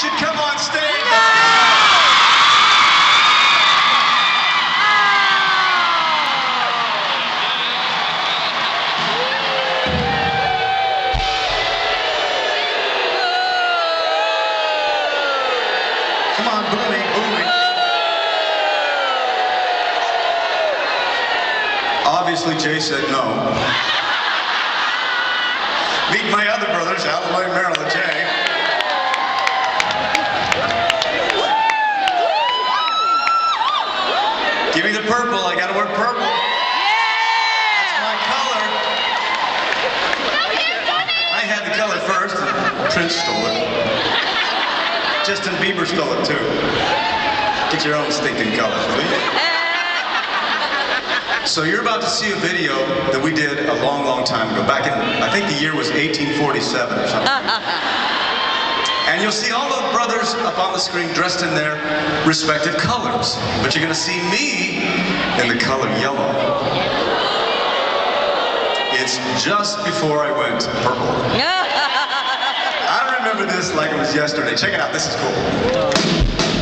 should come on stage. Oh! Come on. Obviously, Jay said no. Meet my other brothers, Merrill, and Jay. Give me the purple. I gotta wear purple. That's my color. I had the color first. and Prince stole it. Justin Bieber stole it too. Get your own stinking color, will you? So you're about to see a video that we did a long, long time ago. Back in, I think the year was 1847 or something. And you'll see all the brothers up on the screen dressed in their respective colors. But you're gonna see me in the color yellow. It's just before I went purple. I remember this like it was yesterday. Check it out, this is cool.